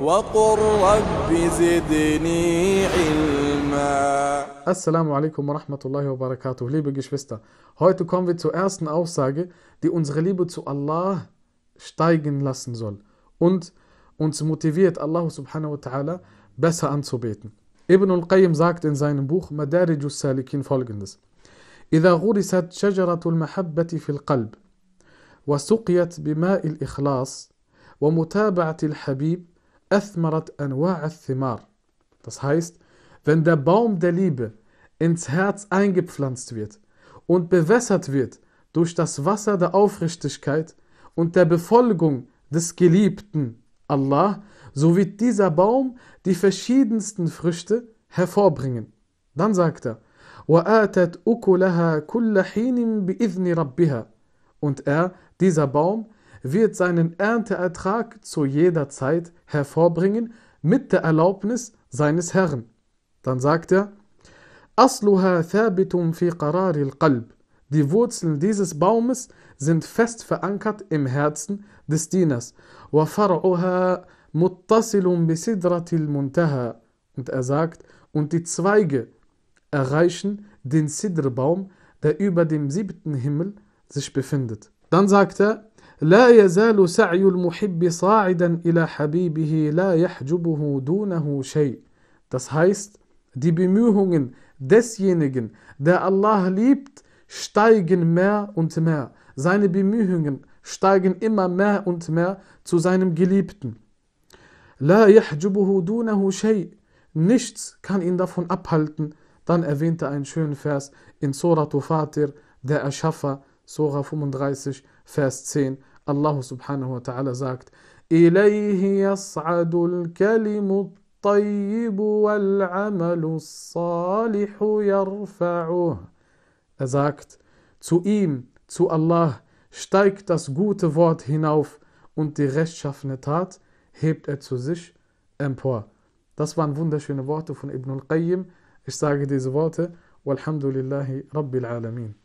وقل رب زدني علما alaikum wa rahmatullahi wa barakatuh. Liebe Geschwister, heute kommen wir zur ersten Aussage, die unsere Liebe zu Allah steigen lassen soll und uns motiviert, Allah subhanahu wa ta'ala besser anzubeten. Ibn al-Qayyim sagt in seinem Buch Madarijus Salikin folgendes: إذا غرست شجرة المحبة في القلب وسقيت بماء الإخلاص ومتابعة الحبيب أثمرت أنواع الثمار. Das heißt, wenn der Baum der Liebe ins Herz eingepflanzt wird und bewässert wird durch das Wasser der Aufrichtigkeit und der Befolgung des geliebten Allah, so wird dieser Baum die verschiedensten Früchte hervorbringen. Dann sagt er, وَآتَتْ أُكُلَهَا كُلَّ حِينٍ بِإِذْنِ رَبِّهَا Und er, dieser Baum, wird seinen Ernteertrag zu jeder Zeit hervorbringen mit der Erlaubnis seines Herrn. Dann sagt er, Asluha thabitum fi qarari al-qalb. Die Wurzeln dieses Baumes sind fest verankert im Herzen des Dieners. Muttasilun bi sidratil muntaha. Und er sagt, und die Zweige erreichen den Sidrbaum, der über dem siebten Himmel sich befindet. Dann sagt er, لا يزال سعي المحب صاعدا إلى حبيبه لا يحجبه دونه شيء. Das heißt, die Bemühungen desjenigen, der Allah liebt, steigen mehr und mehr. Seine Bemühungen steigen immer mehr und mehr zu seinem Geliebten. لا يحجبه دونه شيء. Nichts kann ihn davon abhalten. Dann erwähnt er einen schönen Vers in Surah Fatir, der Erschaffer, Surah 35, Vers 10. Allah subhanahu wa ta'ala sagt, إليه يصعد الكلم الطيب والعمل الصالح يرفعه. Er sagt, zu ihm, zu Allah, steigt das gute Wort hinauf und die rechtschaffene Tat hebt er zu sich empor. Das waren wunderschöne Worte von Ibn al-Qayyim. Ich sage diese Worte, Walhamdulillahi Rabbil Alamin.